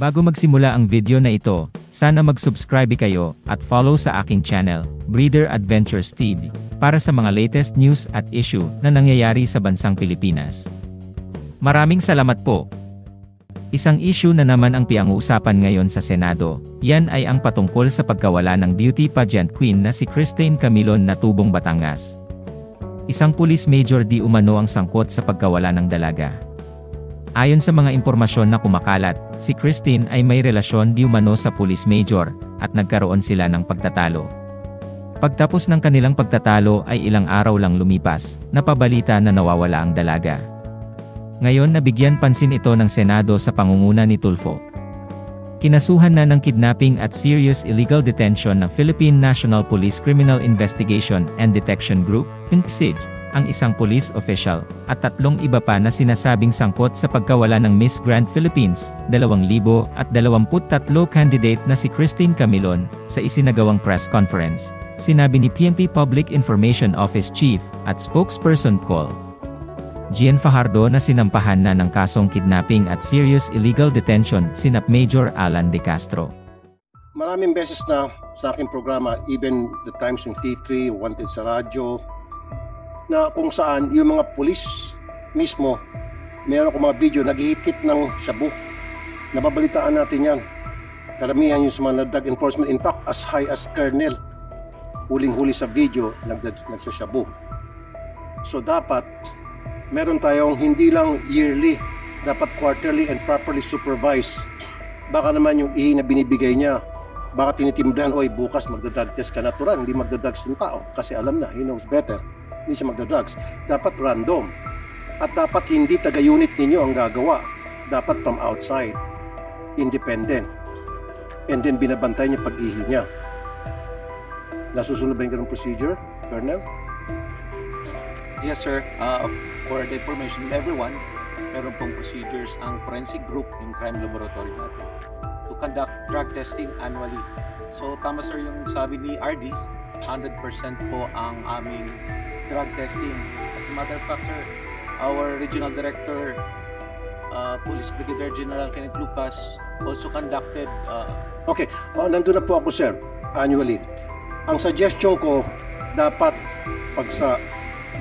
Bago magsimula ang video na ito, sana mag-subscribe kayo at follow sa aking channel, Breeder Adventures TV, para sa mga latest news at issue na nangyayari sa bansang Pilipinas. Maraming salamat po. Isang issue na naman ang piang-uusapan ngayon sa Senado, yan ay ang patungkol sa pagkawala ng beauty pageant queen na si Christine Camilon na tubong Batangas. Isang police major di umano ang sangkot sa pagkawala ng dalaga. Ayon sa mga impormasyon na kumakalat, si Christine ay may relasyon di umano sa police major, at nagkaroon sila ng pagtatalo. Pagtapos ng kanilang pagtatalo ay ilang araw lang lumipas, napabalita na nawawala ang dalaga. Ngayon nabigyan pansin ito ng Senado sa pangunguna ni Tulfo. Kinasuhan na ng kidnapping at serious illegal detention ng Philippine National Police Criminal Investigation and Detection Group, PNPSIG, ang isang police official, at tatlong iba pa na sinasabing sangkot sa pagkawala ng Miss Grand Philippines, 2023 candidate na si Christine Camilon, sa isinagawang press conference. Sinabi ni PNP Public Information Office Chief, at spokesperson Col. Gian Fajardo na sinampahan na ng kasong kidnapping at serious illegal detention sinap Major Alan De Castro. Maraming beses na sa aking programa, even the times yung T3, Wanted sa radyo, na kung saan yung mga pulis mismo, meron kong mga video, naghihit ng shabu. Nababalitaan natin yan. Karamihan yung mga drug enforcement, in fact, as high as Colonel, huling-huli sa video, nagsashabu. So dapat, meron tayong hindi lang yearly, dapat quarterly and properly supervised. Baka naman yung ihi na binibigay niya, baka tinitimbrahan, oy bukas magda-drug test ka natural, hindi magda-drugs yung tao kasi alam na, he knows better hindi siya magda-drugs. Dapat random. At dapat hindi taga-unit ninyo ang gagawa. Dapat from outside. Independent. And then binabantay niya pag-ihi niya. Nasusunod ba yung ganung procedure, Colonel? Yes, sir. Uh, for the information of everyone, meron pong procedures ang forensic group yung crime laboratory natin to conduct drug testing annually. So, tama sir yung sabi ni RD, 100% po ang aming drug testing. As a matter of fact, sir, our regional director, uh, Police Brigadier General Kenneth Lucas, also conducted uh, Okay, oh, nandun na po ako, sir, annually. Ang suggestion ko, dapat pag sa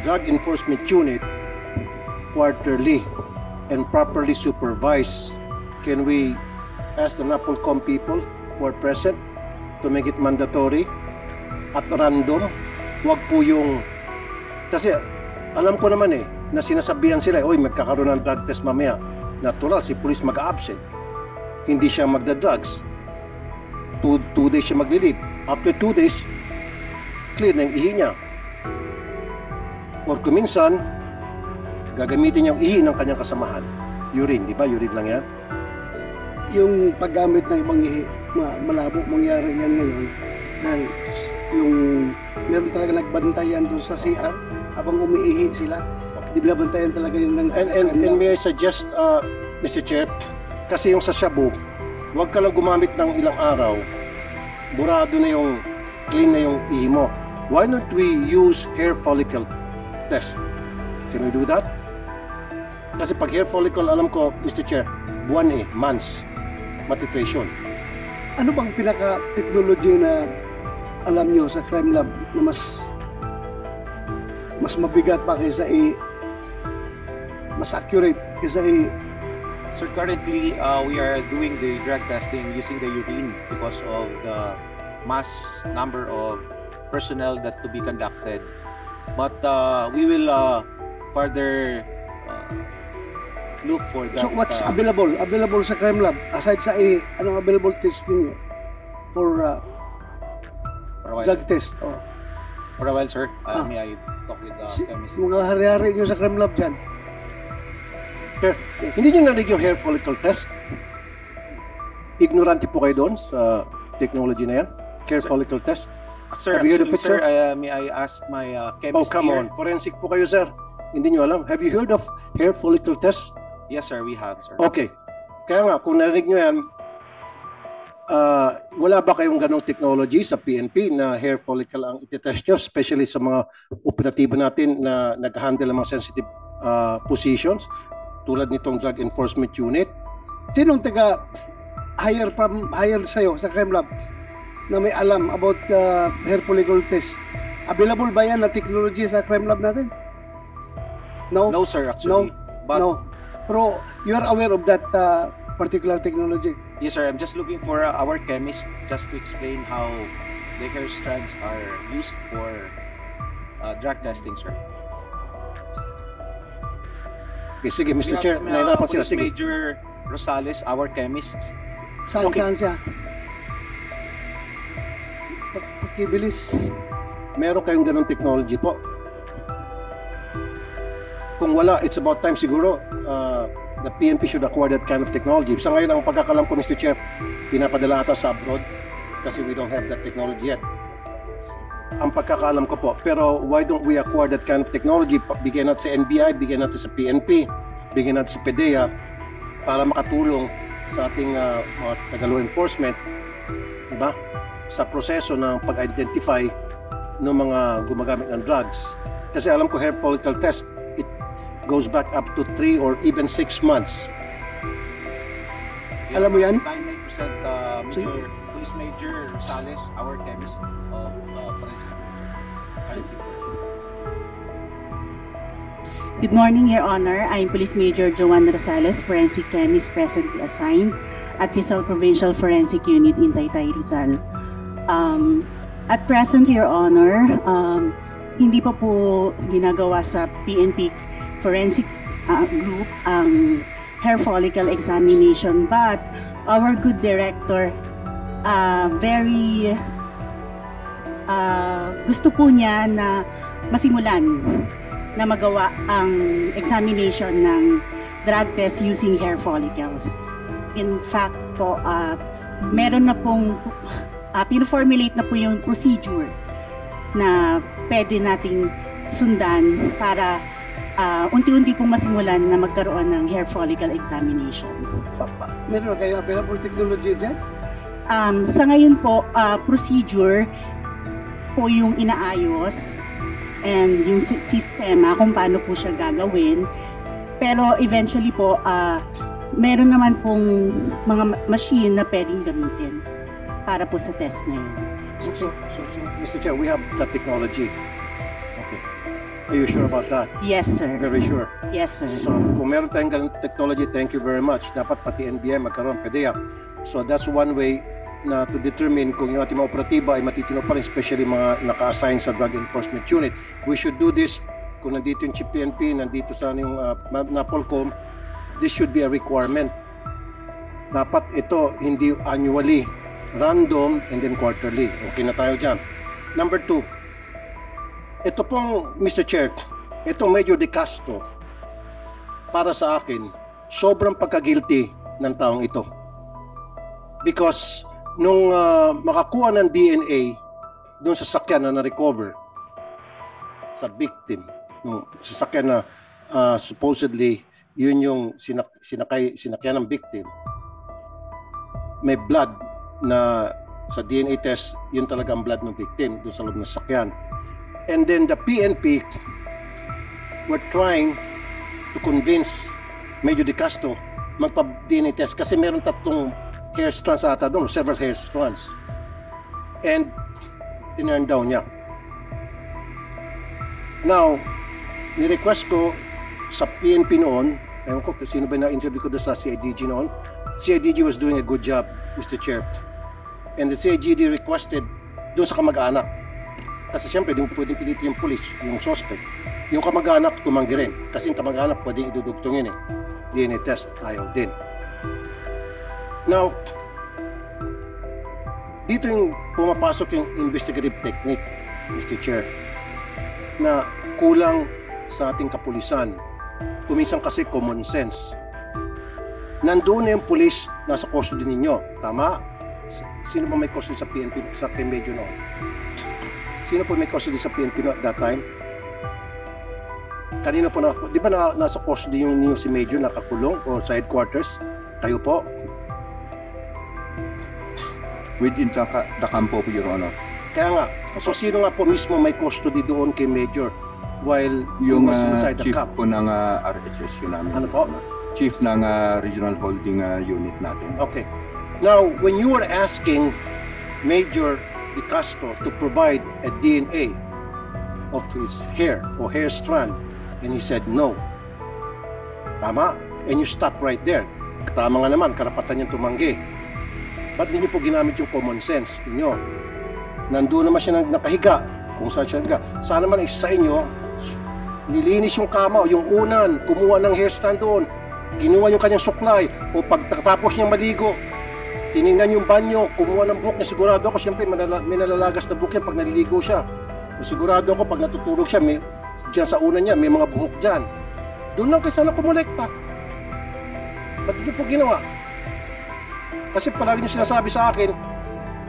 Drug Enforcement Unit, quarterly and properly supervised, can we ask the NAPOLCOM people who are present to make it mandatory at random? Huwag po yung... Kasi alam ko naman eh, na sinasabihan sila, oy, magkakaroon ng drug test mamaya. Natural, si police mag-absent. Hindi siya magda-drugs two, two days siya maglilid. After two days, clear na yung ihi niya. Or kuminsan, gagamitin niya yung ihi ng kanyang kasamahan. Urine, di ba? Urine lang yan. yung paggamit ng ibang ihi, ma- malabo mangyari yan ngayon dahil yung meron talaga nagbantayan doon sa CR habang umiihi sila di binabantayan talaga yun ng And, and, and may I suggest, uh, Mr. Chair, kasi yung sa shabu, huwag ka lang gumamit ng ilang araw, burado na yung, clean na yung ihi mo. Why not we use hair follicle test? Can we do that? Kasi pag hair follicle, alam ko, Mr. Chair, buwan eh, months, matitration. ano bang pinaka-technology na alam nyo sa crime lab na mas mas mabigat pa kaysa i mas accurate kaysa i Sir, currently uh, we are doing the drug testing using the urine because of the mass number of personnel that to be conducted. But uh, we will uh, further uh, look for that. So what's uh, available? Available sa crime lab aside sa i anong available test ninyo for uh, for a while, drug test? Oh. for a while, sir. Uh, Ah. May I talk with the Si, chemist? mga hari-hari nyo sa crime lab dyan. Sir, hindi nyo narinig yung hair follicle test? Ignorante po kayo doon sa technology na yan? Hair Sir, follicle test? Sir, Have you heard of actually, it, sir, uh, may I ask my uh, Oh, chemist come here? on. Forensic po kayo, sir. Hindi nyo alam. Have you heard of hair follicle test? Yes, sir, we have, sir. Okay. Kaya nga, kung narinig nyo yan, ah, wala ba kayong ganong technology sa PNP na hair follicle ang itetest nyo, especially sa mga operatibo natin na nag-handle ng mga sensitive ah, positions, tulad nitong Drug Enforcement Unit? Sinong taga hire from hire sa'yo sa crime lab na may alam about uh, hair follicle test. Available ba yan na technology sa crime lab natin? No? No, sir, actually. But no. Pero you are aware of that uh, particular technology? yes, sir, I'm just looking for uh, our chemist just to explain how the hair strands are used for uh, drug testing, sir. Okay, sige, Mr. Chair, uh, nahirapan sila. Police Sige. Major Rosales, our chemist. Saan, Okay. saan siya? Pa- Pakibilis. Meron kayong ganong technology po. Kung wala, it's about time siguro uh, the PNP should acquire that kind of technology. Sa ngayon, ang pagkakalam ko, Mr. Chair, pinapadala ata sa abroad kasi we don't have that technology yet. Ang pagkakaalam ko po. Pero why don't we acquire that kind of technology? Bigyan natin sa NBI, bigyan natin sa PNP, bigyan natin sa PDEA para makatulong sa ating uh, mga taga-law enforcement, di ba? Sa proseso ng pag-identify ng mga gumagamit ng drugs. Kasi alam ko hair follicle test, goes back up to 3 or even 6 months. Alam mo yan? 99% uh, Major, Police Major Rosales, our chemist of uh, forensic. Thank you. Good morning, Your Honor. I'm Police Major Joan Rosales, Forensic Chemist presently assigned at Rizal Provincial Forensic Unit in Taytay, Rizal. Um, at present, Your Honor, um, hindi pa po ginagawa sa PNP Forensic uh, Group ang hair follicle examination but our good director uh, very uh, gusto po niya na masimulan na magawa ang examination ng drug test using hair follicles. In fact po, uh, meron na pong, uh, pinoformulate na po yung procedure na pwede nating sundan para uh, unti-unti pong masimulan na magkaroon ng hair follicle examination. Pa, pa, meron kayo available technology dyan? Um, sa ngayon po, uh, procedure po yung inaayos and yung si- sistema kung paano po siya gagawin. Pero eventually po, uh, meron naman pong mga ma- machine na pwedeng gamitin para po sa test na yun. So, so, so, so, Mr. Chair, we have that technology. Are you sure about that? Yes, sir. Very sure. Yes, sir. So, kung meron tayong ganun technology, thank you very much. Dapat pati NBI magkaroon, PDEA. So, that's one way na to determine kung yung ating mga operatiba ay matitino pa rin, especially mga naka-assign sa Drug Enforcement Unit. We should do this kung nandito yung Chief PNP, nandito sa yung uh, NAPOLCOM, this should be a requirement. Dapat ito hindi annually, random and then quarterly. Okay na tayo dyan. Number two, ito pong, Mr. Chair, itong Major De para sa akin, sobrang pagka-guilty ng taong ito. Because nung ah, makakuha ng DNA doon sa sakyan na na-recover sa victim, nung sasakyan na ah, supposedly yun yung sinak- sinakay, sinakyan ng victim, may blood na sa DNA test, yun talaga ang blood ng victim doon sa loob ng sakyan. And then the PNP were trying to convince Major De Castro magpa-DNA test kasi meron tatlong hair strands ata doon, several hair strands. And tinurn down niya. Now, ni-request ko sa PNP noon, ewan ko sino ba na-interview ko doon sa CIDG noon, CIDG was doing a good job, Mr. Chair. And the CIDG requested doon sa kamag-anak. Kasi siyempre, di mo pwedeng pilitin yung police, yung suspect. Yung kamag-anak, tumanggi rin. Kasi yung kamag-anak, pwedeng idudugtongin eh. DNA test, ayaw din. Now, dito yung pumapasok yung investigative technique, Mr. Chair, na kulang sa ating kapulisan. Kuminsan kasi common sense. Nandoon na yung police nasa custody ninyo. Tama? Sino ba may custody sa PNP sa Medyo noon? Sino po may custody sa PNP no at that time? Kanina po na, di ba na, nasa custody yung, yung si Medyo nakakulong o sa headquarters? Kayo po? within the, the campo, Your Honor. Kaya nga, so sino nga po mismo may custody doon kay Major while Yung was ah, inside the chief camp? po ng ah, RHS yun namin. Ano po? Chief ng ah, Regional Holding ah, Unit natin. Okay. Now, when you were asking Major De Castro to provide a DNA of his hair or hair strand, and he said no. Tama? And you stop right there. Tama nga naman, karapatan niyang tumanggi. Ba't hindi niyo po ginamit yung common sense ninyo? Nandun naman siya nakahiga, kung saan siya naghiga. Sana naman isa sa inyo, nilinis yung kama, yung unan, kumuha ng hair strand doon, kinuha yung kanyang suklay, o pagkatapos niyang maligo, tiningnan yung banyo, kumuha ng buhok na sigurado ako, siyempre manala, may nalalagas na buhok yan pag naliligo siya. Sigurado ako pag natutulog siya, may, dyan sa unan niya, may mga buhok dyan. Doon lang kayo sana kumulekta. Ba't niyo po ginawa? Kasi palagi niyo sinasabi sa akin,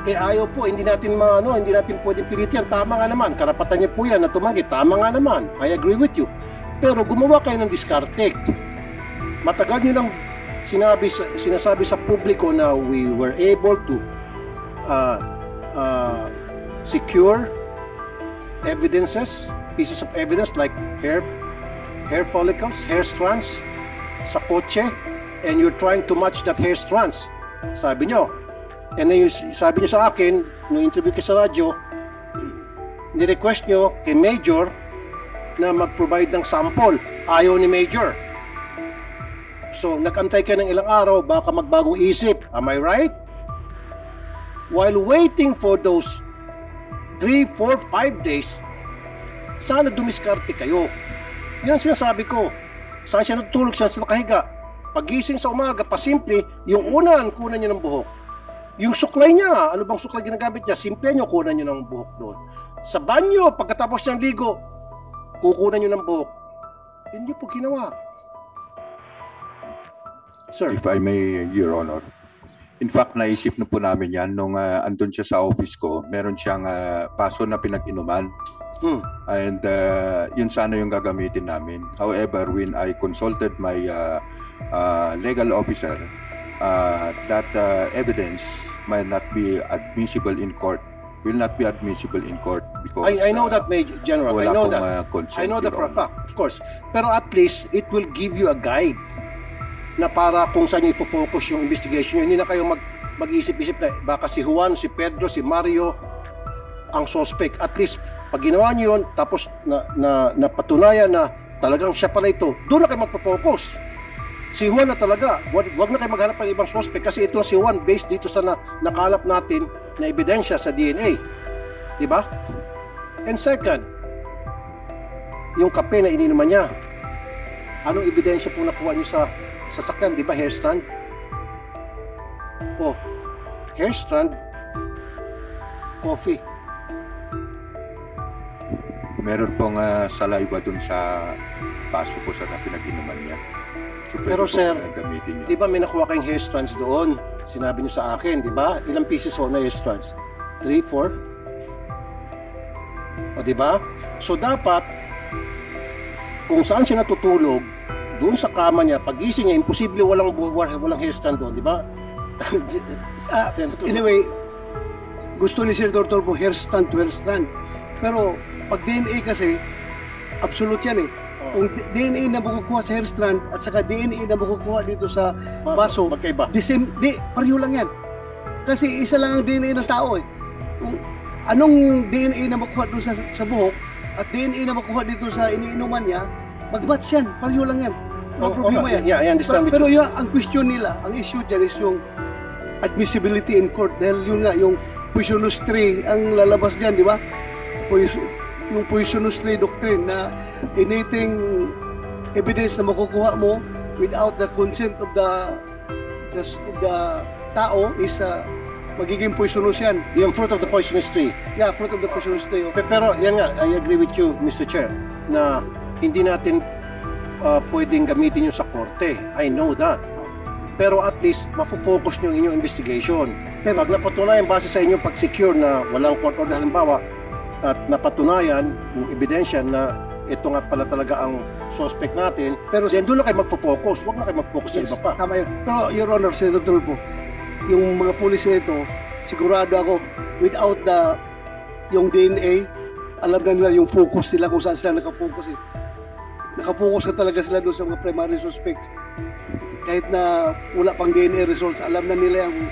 eh ayaw po, hindi natin maano, hindi natin pwedeng pilit yan. Tama nga naman, karapatan niya po yan na tumanggi. Tama nga naman, I agree with you. Pero gumawa kayo ng diskarte. Matagal niyo nang sinabi sa, sinasabi sa publiko na we were able to uh, uh, secure evidences, pieces of evidence like hair, hair follicles, hair strands sa kotse, and you're trying to match that hair strands. Sabi nyo. And then you, sabi nyo sa akin, nung interview ko sa radyo, ni-request nyo kay Major na mag-provide ng sample. Ayaw ni Major. So, nagantay ka ng ilang araw, baka magbagong isip. Am I right? While waiting for those 3, 4, 5 days, sana dumiskarte kayo. Yan ang sinasabi ko. Saan siya natutulog siya sa nakahiga? Pagising sa umaga, pasimple, yung unan, kunan niya ng buhok. Yung suklay niya, ano bang suklay ginagamit niya? Simple niyo, kunan niyo ng buhok doon. Sa banyo, pagkatapos niyang ligo, kukunan niyo ng buhok. Hindi po ginawa. Sir, If I may, Your Honor. In fact, naisip na po namin yan nung ah, andun siya sa office ko. Meron siyang ah, paso na pinag-inuman. Hmm. And ah, yun sana yung gagamitin namin. However, when I consulted my ah, ah, legal officer, ah, that ah, evidence might not be admissible in court. Will not be admissible in court because I, I know ah, that, Major General. I know that. consent, I know that for a fact, of course. Pero at least, it will give you a guide na para kung saan nyo i-focus yung investigation nyo. Hindi na kayo mag, mag-isip-isip na baka si Juan, si Pedro, si Mario ang suspect. At least, pag ginawa nyo yun, tapos na, na, napatunayan na talagang siya pala ito, doon na kayo magpo-focus. Si Juan na talaga, wag, wag na kayo maghanap ng ibang suspect kasi ito si Juan based dito sa na, nakalap natin na ebidensya sa DNA. Di ba? And second, yung kape na ininuman niya, anong ebidensya po nakuha niyo sa sasakyan, di ba, hair strand? Oh, hair strand, coffee. Meron pong ah, saliva dun sa paso po sa pinag-inuman niya. So, Pero, sir. Di ba may nakuha kayong hair strands doon? Sinabi niyo sa akin, di ba? Ilang pieces ho na hair strands? Three, four? O di ba? So dapat, kung saan siya natutulog, doon sa kama niya, pagising niya, imposible walang, walang, walang hair strand doon, di ba? Ah, Senator, Anyway, gusto ni Sir Dr. po hair strand to hair strand. Pero pag DNA kasi, absolute yan eh. oh, Kung DNA na makukuha sa hair strand at saka DNA na makukuha dito sa baso, magkaiba. the same, di, pareho lang yan. Kasi isa lang ang DNA ng tao eh. Kung anong DNA na makuha doon sa, sa buhok at DNA na makuha dito sa iniinuman niya, mag-match yan. Pareho lang yan. Walang Oh, problema okay. yan. Yeah, I understand Pero you. yun, ang question nila, ang issue dyan is yung admissibility in court. Dahil yun nga, yung poisonous tree ang lalabas dyan, di ba? Yung poisonous tree doctrine na anything evidence na makukuha mo without the consent of the the, of the tao is uh, magiging poisonous yan. Yung fruit of the poisonous tree. Yeah, fruit of the poisonous tree. oh. Pe- Pero yan nga, I agree with you, Mr. Chair, na hindi natin uh, pwedeng gamitin yung sa korte. I know that. Pero at least, mafo-focus nyo yung inyong investigation. Pero pag napatunayan base sa inyong pag-secure na walang court order halimbawa, at napatunayan yung ebidensya na ito nga pala talaga ang suspect natin, Pero then doon na kayo magfo-focus. Huwag na kayo mag-focus sa Yes, iba pa. Tama yun. Pero, Your Honor, Senator Tulfo, yung mga pulis na ito, sigurado ako, without the, yung DNA, alam na nila yung focus nila kung saan sila nakapokus. Eh. Nakapokus na talaga sila doon sa mga primary suspects. Kahit na wala pang DNA results, alam na nila yung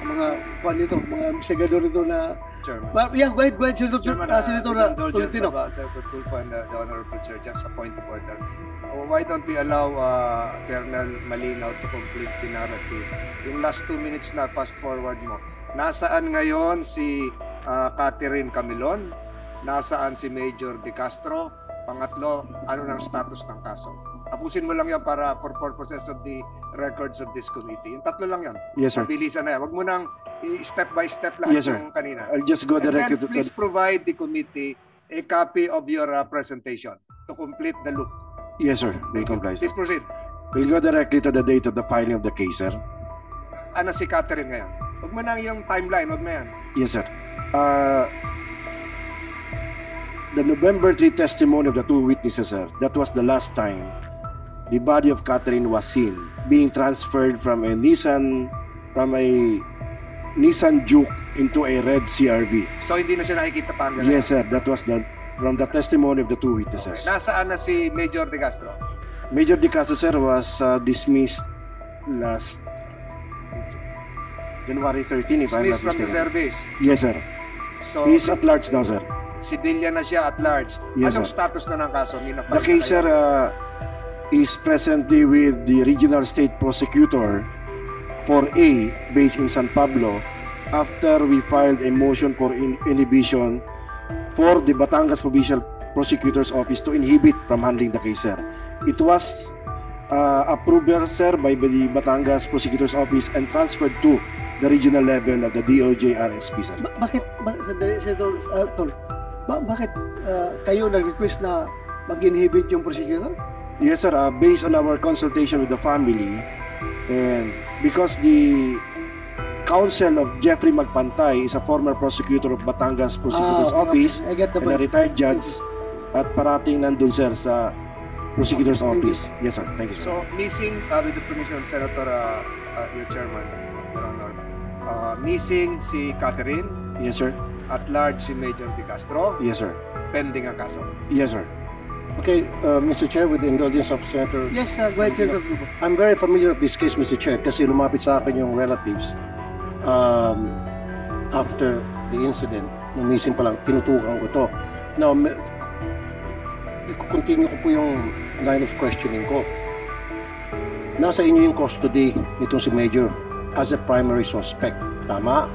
ang mga kuan nito, mga investigador nito na Chairman. Ma- yeah, go ahead, go ahead, Senator, Chairman, uh, Senator uh, Tolentino. uh, Senator Tulfo and uh, the Honorable Chair, just a point of order. Uh, why don't we allow uh, Colonel Malinaw to complete the narrative? Yung last two minutes na fast forward mo. Nasaan ngayon si uh, Catherine Camilon? Nasaan si Major De Castro? Pangatlo, ano ng status ng kaso? Tapusin mo lang yan para for purposes of the records of this committee. Yung tatlo lang yan. Yes, sir. Mabilisan na yan. Huwag mo nang step by step lahat Yes, sir. yung kanina. I'll just go directly to please provide the committee a copy of your uh, presentation to complete the loop. Yes, sir. You. comply, sir. Please proceed. We'll go directly to the date of the filing of the case, sir. Ano si Catherine ngayon? Huwag mo na yung timeline, huwag na yan. Yes, sir. Uh, the November 3 testimony of the two witnesses, sir, that was the last time the body of Catherine was seen being transferred from a Nissan from a Nissan Juke into a red CRV. So hindi na siya nakikita pa hanggang Yes, sir. That was the from the testimony of the two witnesses. Okay. Nasaan na si Major De Castro? Major De Castro, sir, was uh, dismissed last January 13, if I'm Dismissed not from the mistaken. service. Yes, sir. So, He's at large now, sir. Civilian na siya at large. Yes, Anong sir. status na ng kaso? Na-file The case, kayo? sir, uh, is presently with the regional state prosecutor for A based in San Pablo after we filed a motion for in- inhibition for the Batangas Provincial Prosecutor's Office to inhibit from handling the case, sir. It was uh, approved, sir, by the Batangas Prosecutor's Office and transferred to the regional level of the DOJ RSP, sir. Ba- bakit, bakit sandali, Senator uh, Tol, ba- bakit uh, kayo nag-request na mag-inhibit yung prosecutor? Yes, sir. Uh, based on our consultation with the family, and because the counsel of Jeffrey Magpantay is a former prosecutor of Batangas Prosecutor's Ah, okay, Office okay. I get the and a retired judge at parating nandun, sir, sa Prosecutor's you. Office. Yes, sir. Thank you, sir. So, missing, uh, with the permission of Senator, uh, uh, your chairman, Your Honor, uh, missing si Catherine, yes, sir. At large si Major De Castro, Yes, sir. pending ang kaso. Yes, sir. Okay, uh, Mr. Chair, with the indulgence of Senator Yes, uh, go ahead, Senator. I'm very familiar with this case, Mr. Chair, kasi lumapit sa akin yung relatives um, after the incident, nung missing pa lang, tinutukan ko to. Now, me- i-continue ko po yung line of questioning ko. Nasa inyo yung custody nitong si Major as a primary suspect. Tama?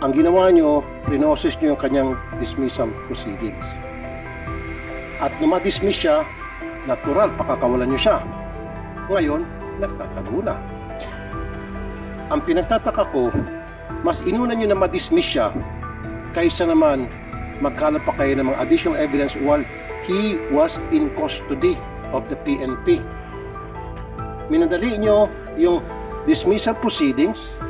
Ang ginawa nyo, prinosis nyo yung kanyang dismissal proceedings. At nung ma-dismiss siya, natural, pakakawalan nyo siya. Ngayon, nagtatago na. Ang pinagtataka ko, mas inuna nyo na ma-dismiss siya kaysa naman magkalap pa kayo ng mga additional evidence while he was in custody of the PNP. Minadali nyo yung dismissal proceedings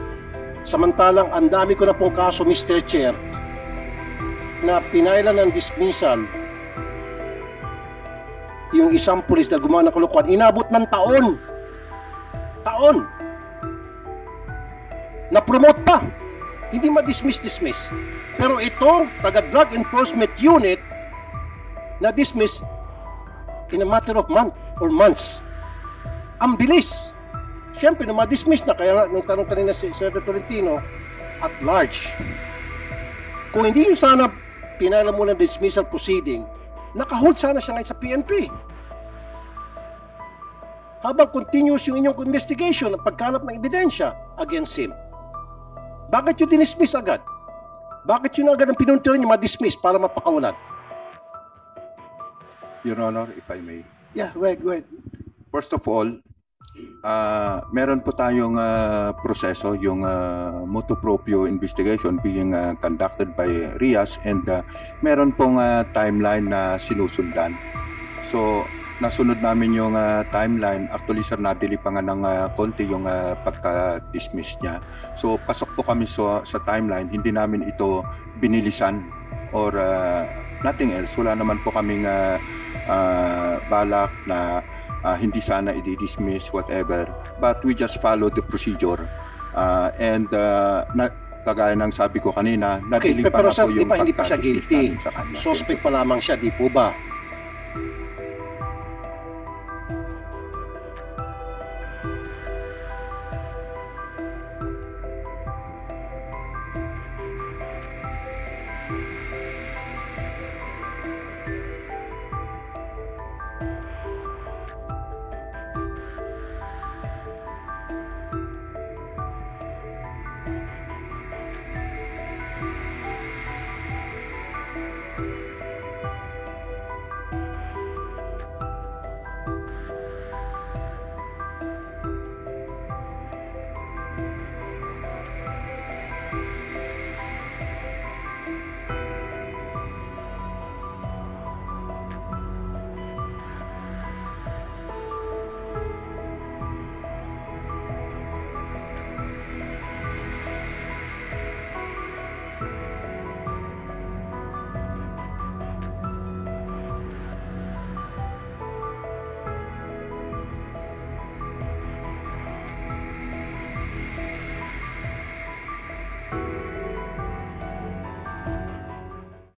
samantalang ang dami ko na pong kaso, Mr. Chair, na pinailan ng dismissal yung isang pulis na gumawa ng kalokohan, inabot ng taon. Taon. Na-promote pa. Hindi ma-dismiss-dismiss. Pero itong taga-drug enforcement unit na-dismiss in a matter of month or months. Ang bilis. Siyempre, na ma-dismiss na. Kaya nga, nung tanong kanina si Senator Tolentino, at large. Kung hindi nyo sana pinala mo ng dismissal proceeding, nakahold sana siya ngayon sa PNP. Habang continuous yung inyong investigation at pagkalap ng ebidensya against him. Bakit yung dinismiss agad? Bakit yun agad ang pinuntiran niyo ma-dismiss para mapakawalan? Your Honor, if I may. Yeah, go ahead. First of all, ah meron po tayong ah, proseso, yung uh, motu proprio investigation being ah, conducted by RIAS and ah, meron pong ah, timeline na sinusundan. So, nasunod namin yung ah, timeline. Actually, sir, nadili pa nga ng ah, konti yung ah, pagka-dismiss niya. So, pasok po kami sa, sa timeline. Hindi namin ito binilisan or ah, nothing else. Wala naman po kaming ah, ah, balak na ah, hindi sana i-dismiss whatever but we just follow the procedure uh, and uh, na, kagaya ng sabi ko kanina Okay, nadiling pero pa di yung ba hindi pa siya guilty? sa. Suspect pa lamang siya, di po ba?